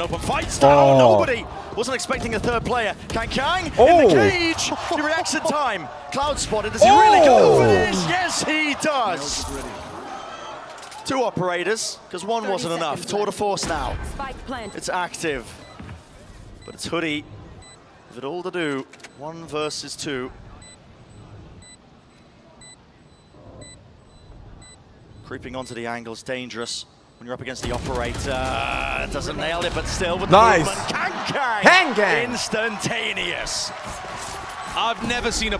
Open fight style. Oh. Nobody wasn't expecting a third player. Kang Kang in Oh. the cage. He reacts in time. Cloud spotted. Does he oh. really go for Oh. this? Yes, he does. Two operators, because one wasn't enough. Tour de force now. Spike planted. It's active. But it's hoody. With it all to do. One versus two. Creeping onto the angle is dangerous. When you're up against the operator, it doesn't nail it, but still with the Nice. movement. Kang Kang. Instantaneous. I've never seen a